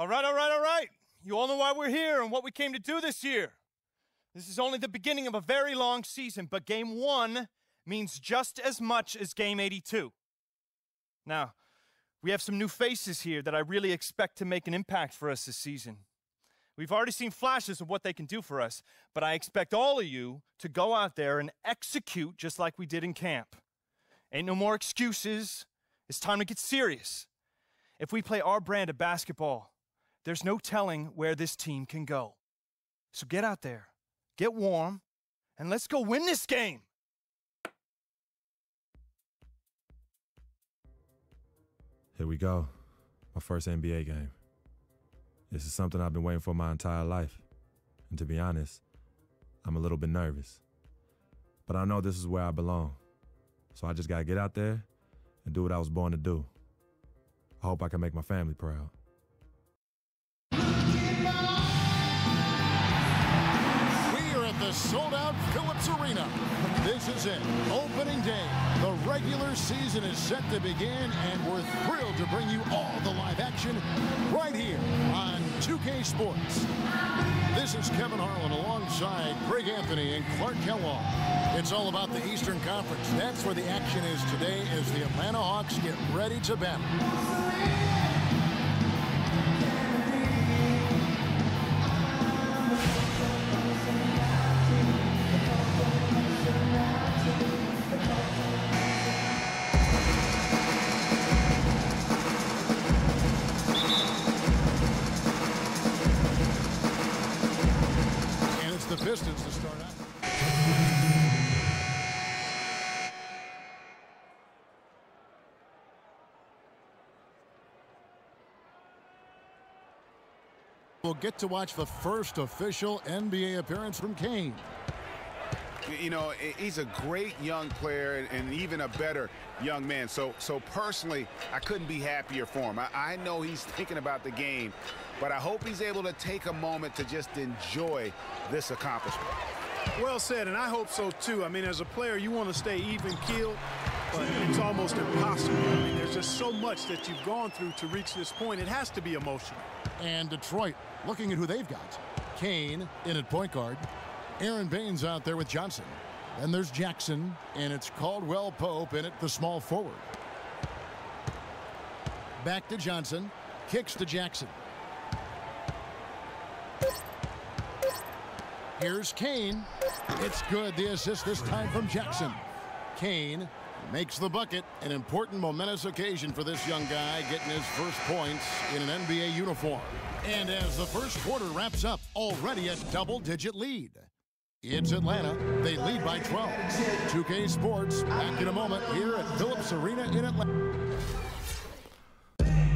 All right, all right, all right. You all know why we're here and what we came to do this year. This is only the beginning of a very long season, but game one means just as much as game 82. Now, we have some new faces here that I really expect to make an impact for us this season. We've already seen flashes of what they can do for us, but I expect all of you to go out there and execute just like we did in camp. Ain't no more excuses. It's time to get serious. If we play our brand of basketball, there's no telling where this team can go. So get out there, get warm, and let's go win this game. Here we go. My first NBA game. This is something I've been waiting for my entire life. And to be honest, I'm a little bit nervous. But I know this is where I belong. So I just gotta get out there and do what I was born to do. I hope I can make my family proud. Sold-out Phillips Arena. This is it, opening day. The regular season is set to begin, and we're thrilled to bring you all the live action right here on 2K Sports. This is Kevin Harlan alongside Greg Anthony and Clark Kellogg. It's all about the Eastern Conference. That's where the action is today as the Atlanta Hawks get ready to battle. We'll get to watch the first official NBA appearance from Kane. You know, he's a great young player and even a better young man. So, so personally, I couldn't be happier for him. I, I know he's thinking about the game, but I hope he's able to take a moment to just enjoy this accomplishment. Well said, and I hope so too. I mean, as a player, you want to stay even keeled, but it's almost impossible. I mean, there's just so much that you've gone through to reach this point. It has to be emotional. And Detroit, looking at who they've got. Kane in at point guard. Aron Baynes out there with Johnson. Then there's Jackson, and it's Caldwell Pope in at the small forward. Back to Johnson. Kicks to Jackson. Here's Kane. It's good. The assist this time from Jackson. Kane makes the bucket. An important momentous occasion for this young guy getting his first points in an NBA uniform. And as the first quarter wraps up, already a double-digit lead. It's Atlanta. They lead by 12. 2K Sports back in a moment here at Phillips Arena in Atlanta.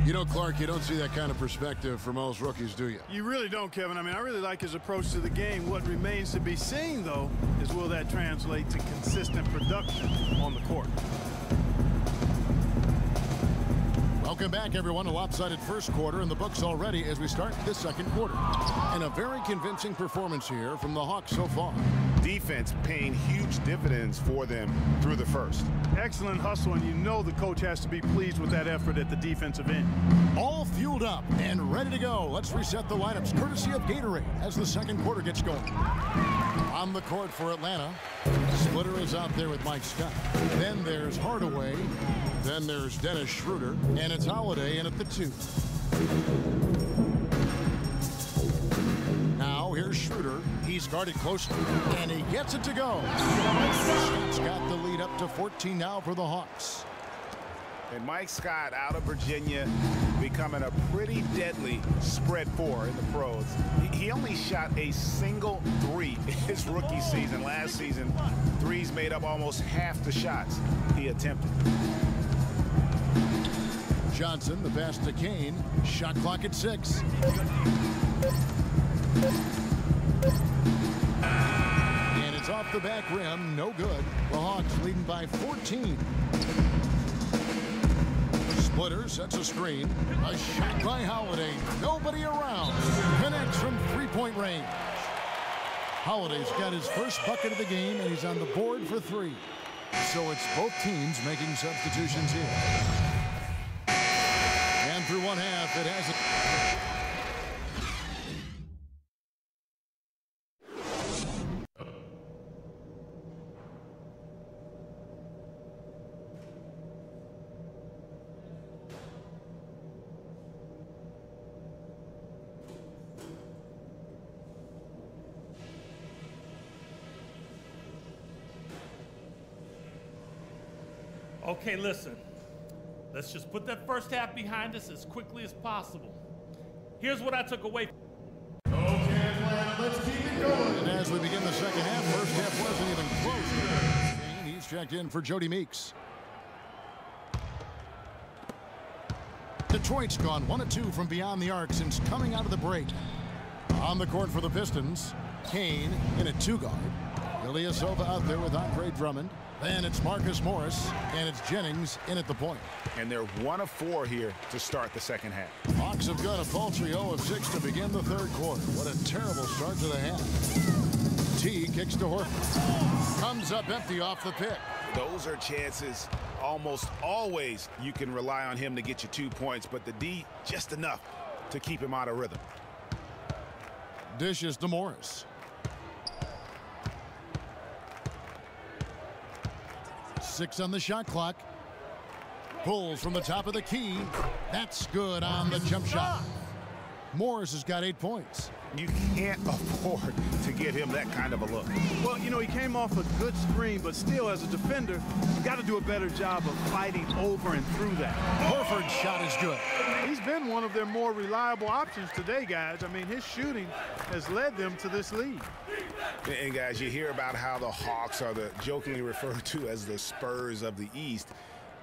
You know, Clark, you don't see that kind of perspective for most rookies, do you? You really don't, Kevin. I mean, I really like his approach to the game. What remains to be seen, though, is will that translate to consistent production on the court? Welcome back, everyone. A lopsided first quarter in the books already as we start the second quarter. And a very convincing performance here from the Hawks so far. Defense paying huge dividends for them through the first. Excellent hustle, and you know the coach has to be pleased with that effort at the defensive end. All fueled up and ready to go. Let's reset the lineups courtesy of Gatorade as the second quarter gets going. On the court for Atlanta, Splitter is out there with Mike Scott. Then there's Hardaway. Then there's Dennis Schroeder, and it's Holiday in at the two. He's guarded closely, and he gets it to go. Scott's got the lead up to 14 now for the Hawks. And Mike Scott out of Virginia becoming a pretty deadly spread four in the pros. He only shot a single three his rookie season. Last season, threes made up almost half the shots he attempted. Johnson, the pass to Kane. Shot clock at six. The back rim. No good. The Hawks leading by 14. Splitter sets a screen. A shot by Holiday. Nobody around. Connects from three-point range. Holiday's got his first bucket of the game, and he's on the board for three. So it's both teams making substitutions here And through one half. It has Okay, listen. Let's just put that first half behind us as quickly as possible. Here's what I took away. Okay, let's keep it going. And as we begin the second half, first half wasn't even close. He's checked in for Jodie Meeks. Detroit's gone 1-2 from beyond the arc since coming out of the break. On the court for the Pistons, Kane in a two-guard. Ilyasova out there with Andre Drummond. Then it's Marcus Morris, and it's Jennings in at the point. And they're one of four here to start the second half. Hawks have got a paltry 0 of 6 to begin the third quarter. What a terrible start to the half. T kicks to Horford. Comes up empty off the pick. Those are chances almost always you can rely on him to get you two points, but the D just enough to keep him out of rhythm. Dishes to Morris. Six on the shot clock. Pulls from the top of the key. That's good on the jump shot. Morris has got eight points. You can't afford to give him that kind of a look. Well, you know, he came off a good screen, but still, as a defender, you got to do a better job of fighting over and through that. Horford's shot is good. He's been one of their more reliable options today, guys. I mean, his shooting has led them to this lead. And guys, you hear about how the Hawks are the jokingly referred to as the Spurs of the East.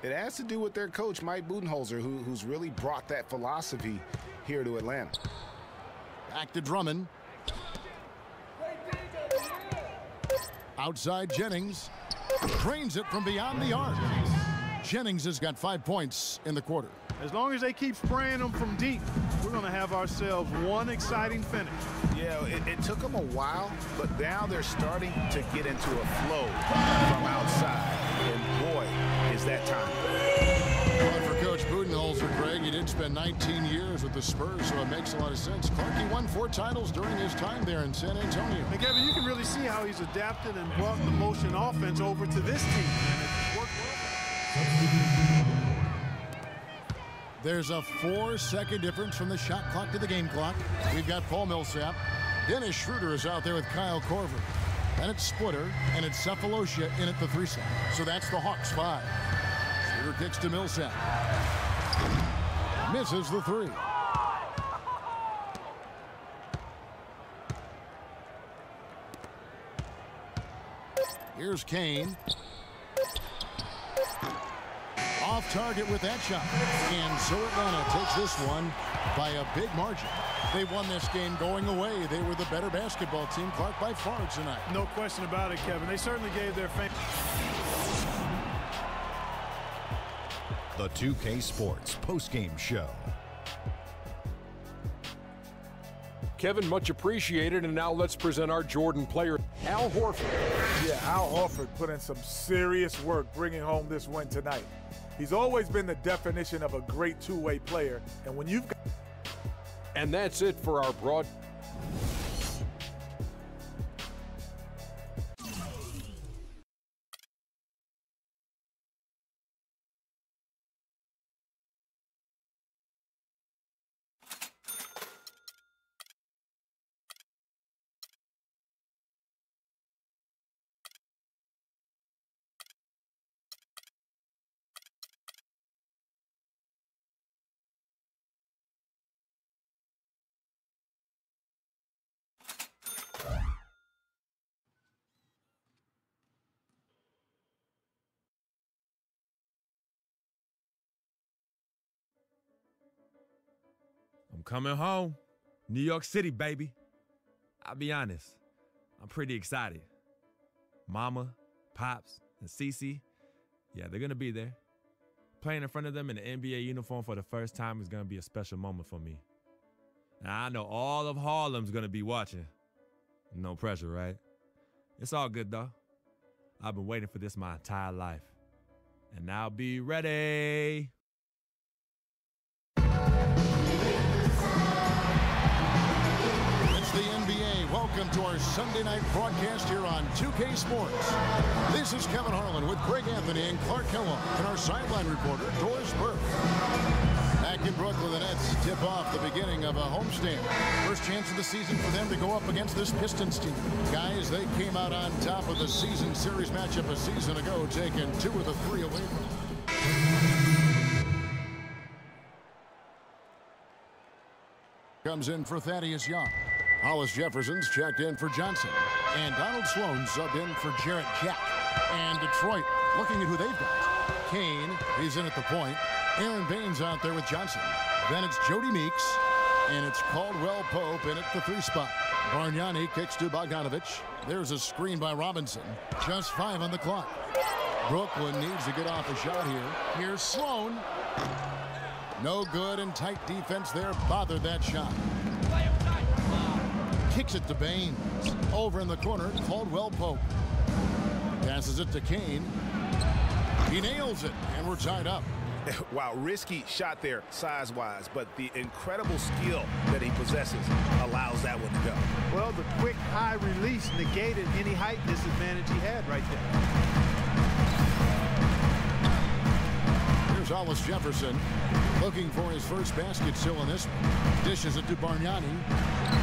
It has to do with their coach, Mike Budenholzer, who, who's really brought that philosophy here to Atlanta. Back to Drummond. Outside Jennings. Drains it from beyond the arc. Jennings has got five points in the quarter. As long as they keep spraying them from deep, we're going to have ourselves one exciting finish. Yeah, it, it, took them a while, but now they're starting to get into a flow from outside. And boy, is that time. Well, for Coach Budenholzer, Greg, he did spend 19 years with the Spurs, so it makes a lot of sense. Clarkie won four titles during his time there in San Antonio. And Kevin, you can really see how he's adapted and brought the motion offense over to this team. And it worked well. There's a four-second difference from the shot clock to the game clock. We've got Paul Millsap. Dennis Schroeder is out there with Kyle Korver. And it's Splitter, and it's Sefolosha in at the three set. So that's the Hawks five. Schroeder kicks to Millsap. Misses the three. Here's Kane. Off target with that shot. And so Atlanta takes this one by a big margin. They won this game going away. They were the better basketball team, Clark, by far tonight. No question about it, Kevin. They certainly gave their fans. The 2K Sports postgame show. Kevin, much appreciated. And now let's present our Jordan player, Al Horford. Yeah, Al Horford put in some serious work bringing home this win tonight. He's always been the definition of a great two-way player. And when you've got... And that's it for our broad... coming home. New York City, baby. I'll be honest, I'm pretty excited. Mama, Pops, and Cece, yeah, they're gonna be there. Playing in front of them in the NBA uniform for the first time is gonna be a special moment for me. Now I know all of Harlem's gonna be watching. No pressure, right? It's all good though. I've been waiting for this my entire life. And I'll be ready. welcome to our Sunday night broadcast here on 2K Sports. This is Kevin Harlan with Greg Anthony and Clark Kellogg and our sideline reporter, Doris Burke. Back in Brooklyn, the Nets tip off the beginning of a homestand. First chance of the season for them to go up against this Pistons team. Guys, they came out on top of the season series matchup a season ago, taking two of the three away from them. Comes in for Thaddeus Young. Hollis Jefferson's checked in for Johnson. And Donald Sloan subbed in for Jarrett Jack. And Detroit looking at who they've got. Kane, he's in at the point. Aron Baynes out there with Johnson. Then it's Jodie Meeks. And it's Caldwell Pope in at the three spot. Bargnani kicks to Bogdanovich. There's a screen by Robinson. Just five on the clock. Brooklyn needs to get off a shot here. Here's Sloan. No good and tight defense there bothered that shot. Kicks it to Baynes. Over in the corner, Caldwell Pope. Passes it to Kane. He nails it, and we're tied up. Wow, risky shot there size-wise, but the incredible skill that he possesses allows that one to go. Well, the quick high release negated any height disadvantage he had right there. Here's Hollis Jefferson looking for his first basket still in this. Dishes it to Bargnani.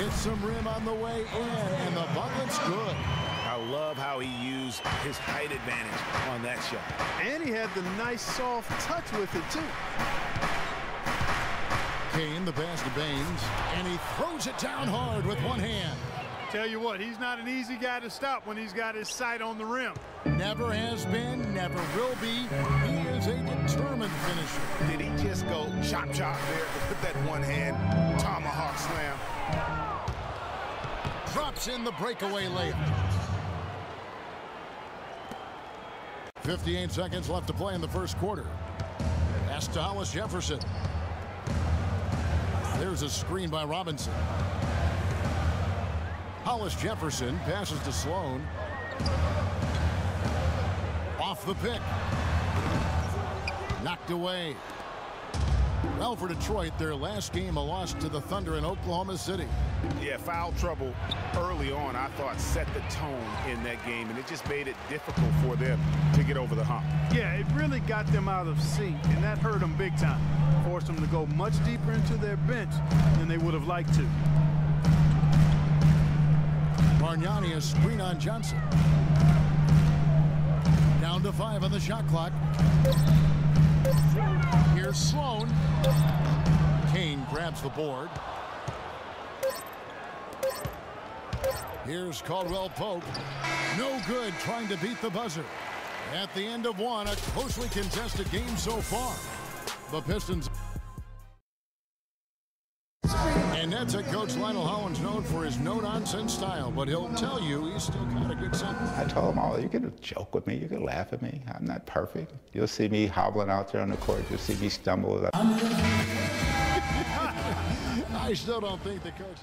Hits some rim on the way in, and the bucket's good. I love how he used his height advantage on that shot. And he had the nice soft touch with it, too. Kane, the pass to Baynes, and he throws it down hard with one hand. Tell you what, he's not an easy guy to stop when he's got his sight on the rim. Never has been, never will be. He is a determined finisher. Did he just go chop chop there to put that one hand tomahawk slam? Drops in the breakaway layup. 58 seconds left to play in the first quarter. Pass to Hollis Jefferson. There's a screen by Robinson. Hollis Jefferson passes to Sloan. Off the pick. Knocked away. Well, for Detroit, their last game a loss to the Thunder in Oklahoma City. Yeah, foul trouble early on, I thought, set the tone in that game, and it just made it difficult for them to get over the hump. Yeah, it really got them out of sync, and that hurt them big time. Forced them to go much deeper into their bench than they would have liked to. Bargnani a screen on Johnson. Down to five on the shot clock. Here's Sloan. Kane grabs the board. Here's Caldwell Pope. No good trying to beat the buzzer. At the end of one, a closely contested game so far. The Pistons. And that's a coach Lionel Hollins known for his no-nonsense style, but he'll tell you he's still got a good sentence. I told him, oh, you can joke with me, you can laugh at me. I'm not perfect. You'll see me hobbling out there on the court. You'll see me stumble. I still don't think the coach...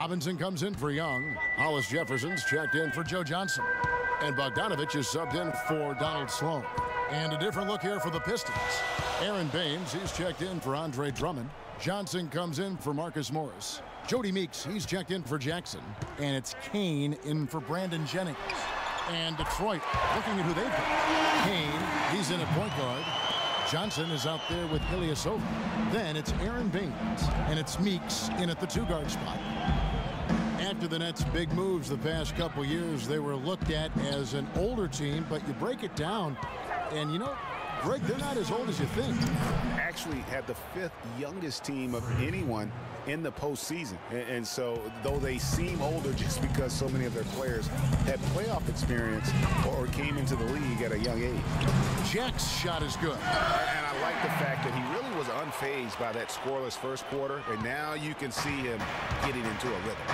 Robinson comes in for Young. Hollis Jefferson's checked in for Joe Johnson. And Bogdanovich is subbed in for Donald Sloan. And a different look here for the Pistons. Aron Baynes, he's checked in for Andre Drummond. Johnson comes in for Marcus Morris. Jodie Meeks, he's checked in for Jackson. And it's Kane in for Brandon Jennings. And Detroit looking at who they've got. Kane, he's in at point guard. Johnson is out there with Ilyasova. Then it's Aron Baynes, And it's Meeks in at the two-guard spot. After the Nets' big moves the past couple years, they were looked at as an older team, but you break it down, and you know, Greg, they're not as old as you think. Actually had the fifth youngest team of anyone in the postseason. And, and so, though they seem older just because so many of their players had playoff experience or came into the league at a young age. Jack's shot is good. Uh, and I like the fact that he really was unfazed by that scoreless first quarter, and now you can see him getting into a rhythm.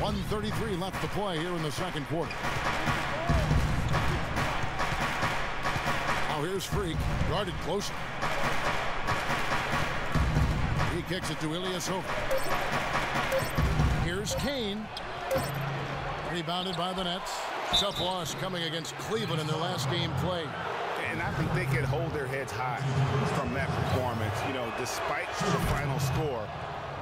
133 left to play here in the second quarter. Now here's Freak, guarded closely. He kicks it to Ilias Ilyasova. Here's Kane. Rebounded by the Nets. Tough loss coming against Cleveland in their last game played. And I think they could hold their heads high from that performance, you know, despite the final score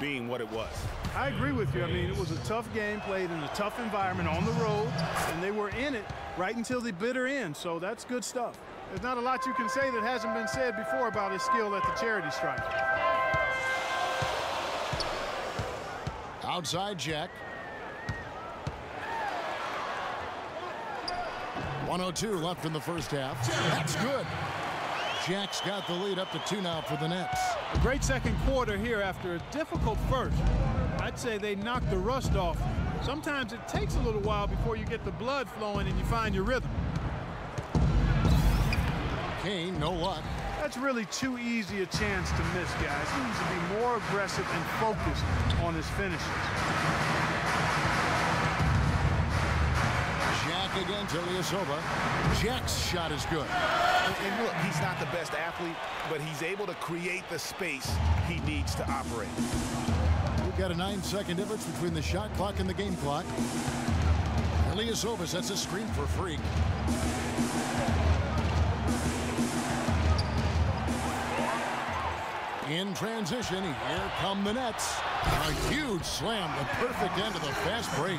being what it was. I agree with you. I mean, it was a tough game played in a tough environment on the road, and they were in it right until the bitter end, so that's good stuff. There's not a lot you can say that hasn't been said before about his skill at the charity stripe. Outside Jack. 102 left in the first half. That's good. Jack's got the lead up to two now for the Nets. A great second quarter here after a difficult first. I'd say they knocked the rust off. Sometimes it takes a little while before you get the blood flowing and you find your rhythm. Kane, no luck. That's really too easy a chance to miss, guys. He needs to be more aggressive and focused on his finishes. Jack against Ilyasova. Jack's shot is good. And, and look, he's not the best athlete, but he's able to create the space he needs to operate. We've got a nine-second difference between the shot clock and the game clock. Ilyasova sets a screen for Freak. In transition, here come the Nets. A huge slam, the perfect end of the fast break.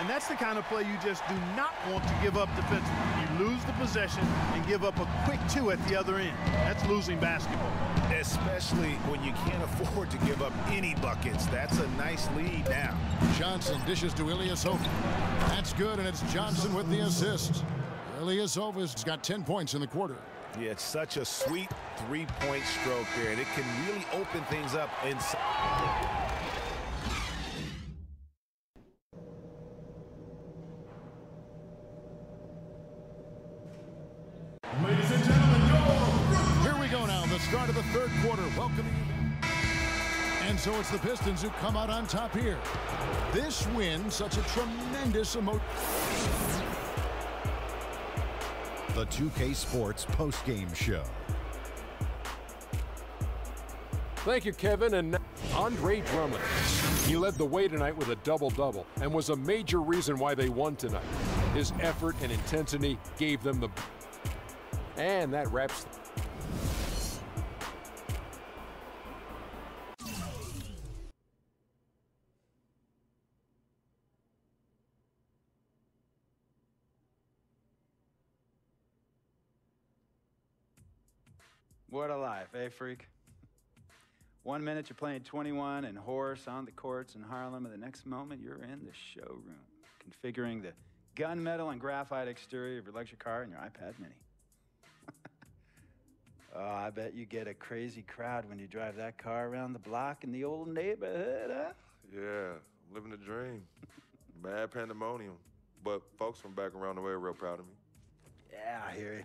And that's the kind of play you just do not want to give up defensively. You lose the possession and give up a quick two at the other end. That's losing basketball. Especially when you can't afford to give up any buckets. That's a nice lead now. Johnson dishes to Ilyasova. That's good, and it's Johnson with the assist. Ilyasova's got 10 points in the quarter. Yeah, it's such a sweet three-point stroke there, and it can really open things up inside. Ladies and gentlemen, Here we go now, the start of the third quarter. Welcoming. And so it's the Pistons who come out on top here. This win, such a tremendous emotion. The 2K Sports postgame show. Thank you, Kevin. And Andre Drummond. He led the way tonight with a double-double and was a major reason why they won tonight. His effort and intensity gave them the... And that wraps... freak? One minute you're playing 21 and horse on the courts in Harlem, and the next moment you're in the showroom, configuring the gunmetal and graphite exterior of your luxury car and your iPad mini. oh, I bet you get a crazy crowd when you drive that car around the block in the old neighborhood, huh? Yeah, living the dream. Bad pandemonium. But folks from back around the way are real proud of me. Yeah, I hear you.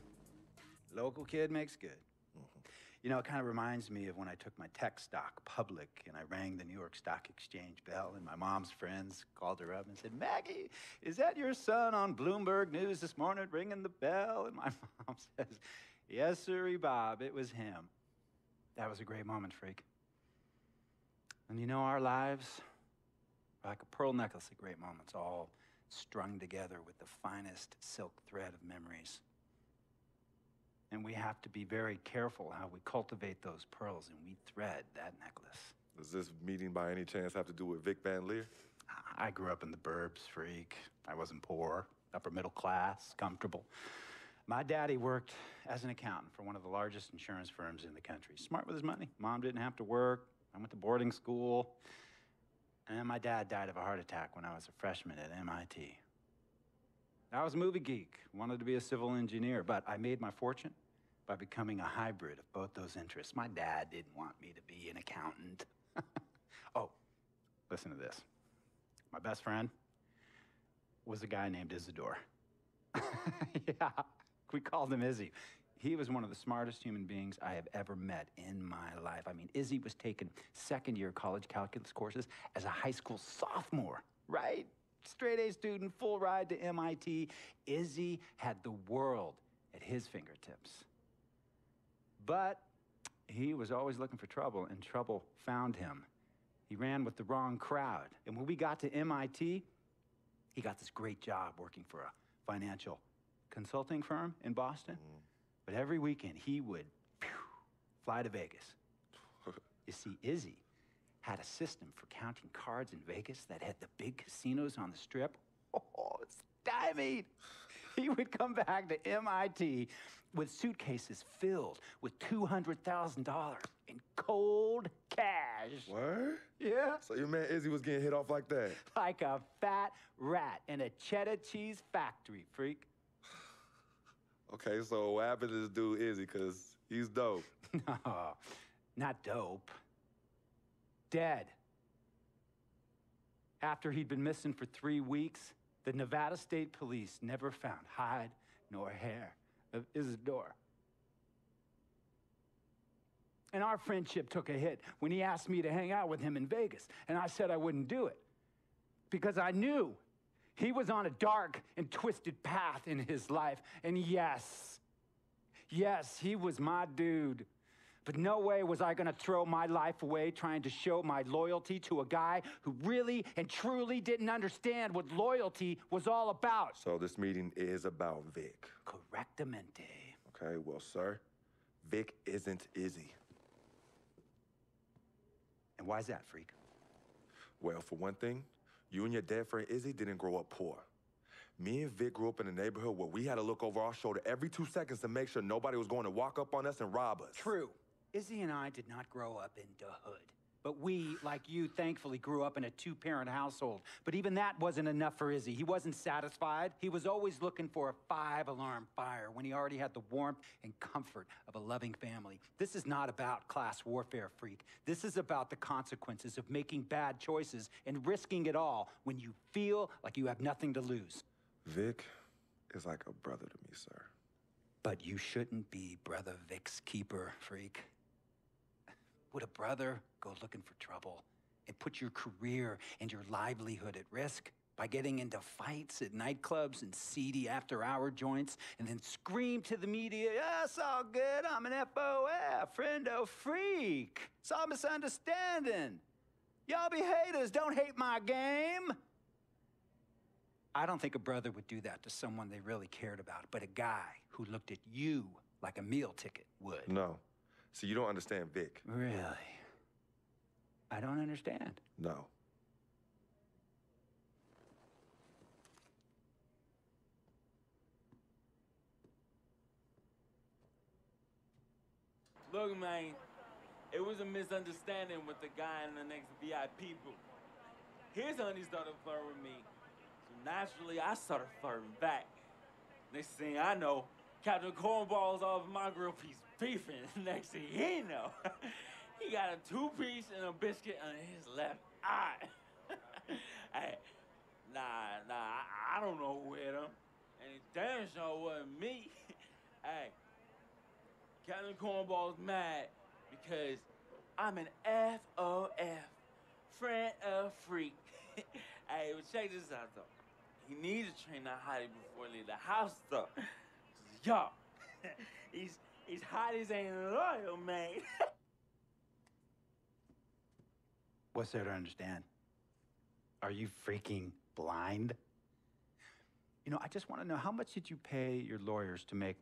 Local kid makes good. You know, it kind of reminds me of when I took my tech stock public and I rang the New York Stock Exchange bell, and my mom's friends called her up and said, Maggie, is that your son on Bloomberg News this morning ringing the bell? And my mom says, Yes, sirree, Bob, it was him. That was a great moment, freak. And you know, our lives are like a pearl necklace of great moments, all strung together with the finest silk thread of memories. And we have to be very careful how we cultivate those pearls and we thread that necklace. Does this meeting by any chance have to do with Vic Van Lier? I grew up in the burbs, freak. I wasn't poor, upper middle class, comfortable. My daddy worked as an accountant for one of the largest insurance firms in the country. Smart with his money. Mom didn't have to work. I went to boarding school. And my dad died of a heart attack when I was a freshman at MIT. I was a movie geek, wanted to be a civil engineer, but I made my fortune by becoming a hybrid of both those interests. My dad didn't want me to be an accountant. oh, listen to this. My best friend was a guy named Isidore. yeah, we called him Izzy. He was one of the smartest human beings I have ever met in my life. I mean, Izzy was taking second year college calculus courses as a high school sophomore, right? Straight A student, full ride to MIT. Izzy had the world at his fingertips. But he was always looking for trouble, and trouble found him. He ran with the wrong crowd. And when we got to MIT, he got this great job working for a financial consulting firm in Boston. Mm. But every weekend, he would phew, fly to Vegas. you see, Izzy had a system for counting cards in Vegas that had the big casinos on the strip. Oh, stymied. He would come back to MIT with suitcases filled with $200,000 in cold cash. What? Yeah. So your man Izzy was getting hit off like that? Like a fat rat in a cheddar cheese factory, freak. Okay, so what happened to this dude Izzy? Because he's dope. no, not dope. Dead. After he'd been missing for three weeks, the Nevada State Police never found hide nor hair of Isidore. And our friendship took a hit when he asked me to hang out with him in Vegas, and I said I wouldn't do it because I knew he was on a dark and twisted path in his life. And yes, yes, he was my dude. But no way was I gonna throw my life away trying to show my loyalty to a guy who really and truly didn't understand what loyalty was all about. So this meeting is about Vic. Correctamente. Okay, well, sir, Vic isn't Izzy. And why's that, freak? Well, for one thing, you and your dead friend Izzy didn't grow up poor. Me and Vic grew up in a neighborhood where we had to look over our shoulder every two seconds to make sure nobody was going to walk up on us and rob us. True. Izzy and I did not grow up in the hood. But we, like you, thankfully grew up in a two parent household. But even that wasn't enough for Izzy. He wasn't satisfied. He was always looking for a five alarm fire when he already had the warmth and comfort of a loving family. This is not about class warfare, freak. This is about the consequences of making bad choices and risking it all when you feel like you have nothing to lose. Vic is like a brother to me, sir. But you shouldn't be Brother Vic's keeper, freak. Would a brother go looking for trouble and put your career and your livelihood at risk by getting into fights at nightclubs and seedy after hour joints and then scream to the media, yeah, it's all good, I'm an FOF, friend of freak. It's all misunderstanding. Y'all be haters, don't hate my game. I don't think a brother would do that to someone they really cared about, but a guy who looked at you like a meal ticket would. No. See, you don't understand Vic. Really? I don't understand. No. Look, man, it was a misunderstanding with the guy in the next VIP booth. His honey started flirting with me, so naturally I started flirting back. Next thing I know, Captain Cornball's off my grill piece beefing. Next thing he know, he got a two-piece and a biscuit on his left eye. hey, nah, nah, I, I don't know who hit him. And it damn sure wasn't me. hey, Captain Cornball's mad because I'm an FOF, friend of freak. hey, but check this out though. He needs to train that hottie before he leave the house though. Yo, he's he's hot as ain't loyal, man. What's there to understand? Are you freaking blind? You know, I just want to know how much did you pay your lawyers to make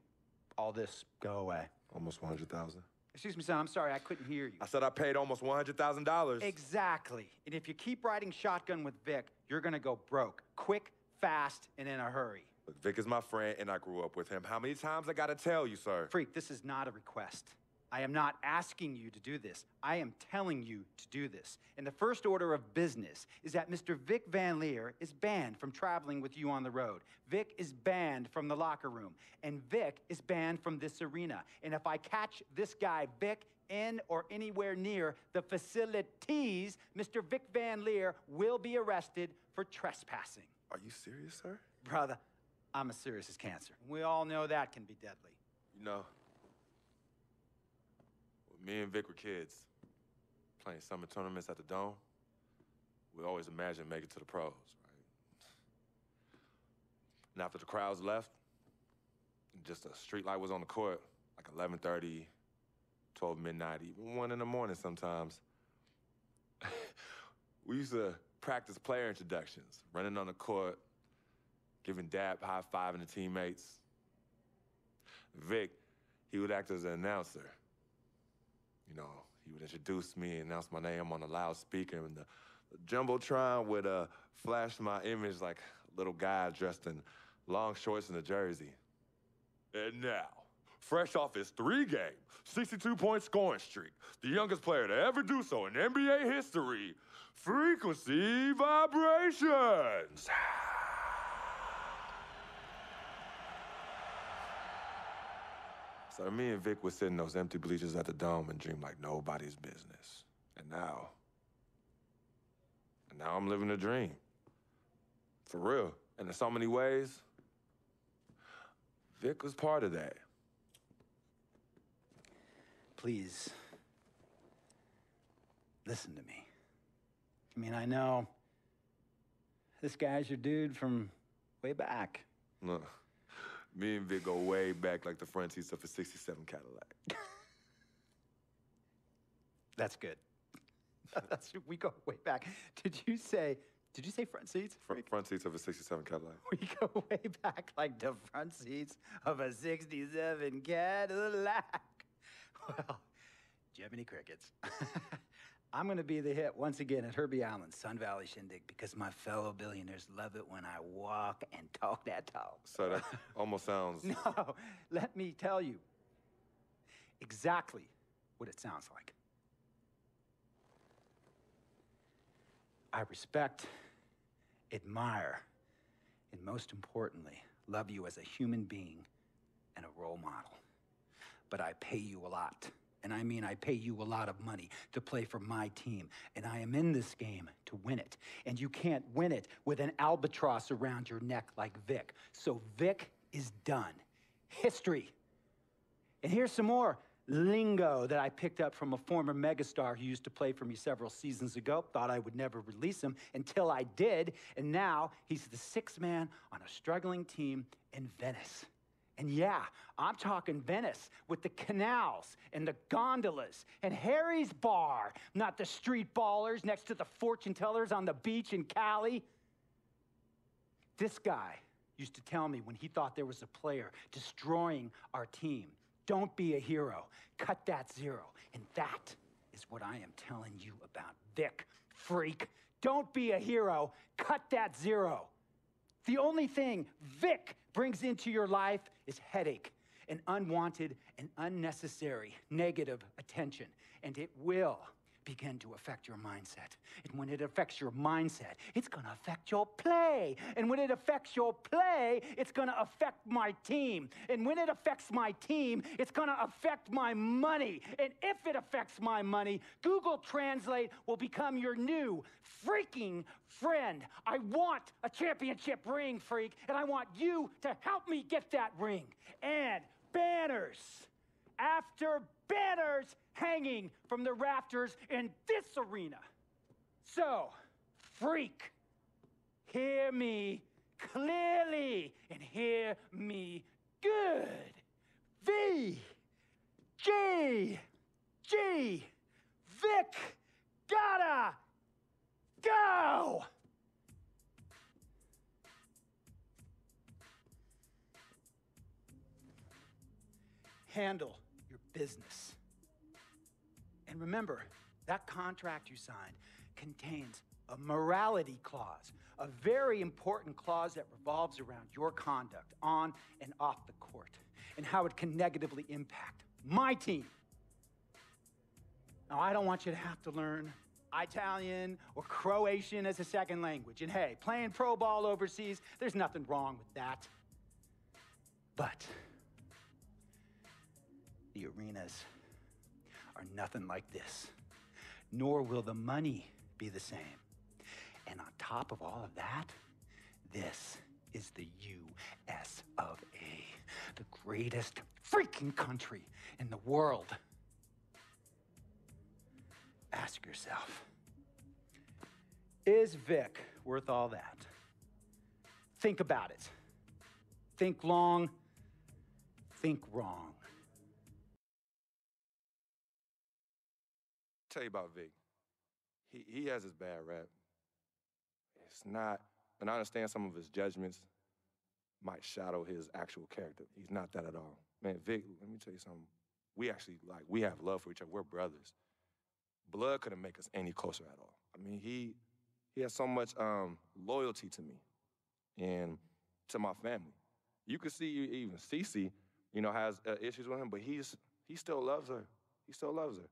all this go away? Almost 100000 Excuse me, son, I'm sorry, I couldn't hear you. I said I paid almost $100,000. Exactly. And if you keep riding shotgun with Vic, you're gonna go broke. Quick, fast, and in a hurry. Look, Vic is my friend, and I grew up with him. How many times I gotta tell you, sir? Freak, this is not a request. I am not asking you to do this. I am telling you to do this. And the first order of business is that Mr. Vic Van Lier is banned from traveling with you on the road. Vic is banned from the locker room. And Vic is banned from this arena. And if I catch this guy, Vic, in or anywhere near the facilities, Mr. Vic Van Lier will be arrested for trespassing. Are you serious, sir? Brother, I'm as serious as cancer. We all know that can be deadly. You know, when me and Vic were kids, playing summer tournaments at the Dome, we always imagined making it to the pros, right? And after the crowds left, just a street light was on the court, like 11.30, 12 midnight, even 1 in the morning sometimes. we used to practice player introductions, running on the court, giving dap, high-fiving the teammates. Vic, he would act as an announcer. You know, he would introduce me, announce my name on the loudspeaker, and the, the Jumbotron would uh, flash my image like a little guy dressed in long shorts and a jersey. And now, fresh off his three-game, 62-point scoring streak, the youngest player to ever do so in NBA history, Frequency Vibrations. So me and Vic would sit in those empty bleachers at the Dome and dream like nobody's business. And now, and now I'm living a dream. For real. And in so many ways, Vic was part of that. Please, listen to me. I mean, I know this guy's your dude from way back. Look, me and Vic go way back like the front seats of a 67 Cadillac. That's good. That's we go way back. Did you say? Did you say front seats? Front, front seats of a 67 Cadillac. We go way back like the front seats of a 67 Cadillac. Well, do you have any Crickets. I'm going to be the hit once again at Herbie Island Sun Valley Shindig because my fellow billionaires love it when I walk and talk that talk. So that almost sounds. No, let me tell you exactly what it sounds like. I respect, admire, and most importantly, love you as a human being and a role model. But I pay you a lot. And I mean, I pay you a lot of money to play for my team. And I am in this game to win it. And you can't win it with an albatross around your neck like Vic. So Vic is done. History. And here's some more lingo that I picked up from a former megastar who used to play for me several seasons ago. Thought I would never release him until I did. And now he's the sixth man on a struggling team in Venice. And yeah, I'm talking Venice with the canals and the gondolas and Harry's bar, not the street ballers next to the fortune tellers on the beach in Cali. This guy used to tell me when he thought there was a player destroying our team don't be a hero, cut that zero. And that is what I am telling you about Vic, freak. Don't be a hero, cut that zero. The only thing Vic brings into your life is headache and unwanted and unnecessary negative attention. And it will begin to affect your mindset. And when it affects your mindset, it's going to affect your play. And when it affects your play, it's going to affect my team. And when it affects my team, it's going to affect my money. And if it affects my money, Google Translate will become your new freaking friend. I want a championship ring, freak, and I want you to help me get that ring. And banners after banners hanging from the rafters in this arena. So, freak, hear me clearly and hear me good. V, G, G, Vic, gotta go! Handle business. And remember, that contract you signed contains a morality clause, a very important clause that revolves around your conduct on and off the court and how it can negatively impact my team. Now, I don't want you to have to learn Italian or Croatian as a second language. And hey, playing pro ball overseas, there's nothing wrong with that. But the arenas are nothing like this, nor will the money be the same. And on top of all of that, this is the US of A, the greatest freaking country in the world. Ask yourself Is Vic worth all that? Think about it. Think long, think wrong. Tell you about Vic. He he has his bad rap. It's not, and I understand some of his judgments might shadow his actual character. He's not that at all. Man, Vic, let me tell you something. We actually like we have love for each other. We're brothers. Blood couldn't make us any closer at all. I mean, he he has so much um, loyalty to me and to my family. You could see even Cece, you know, has uh, issues with him, but he's he still loves her. He still loves her.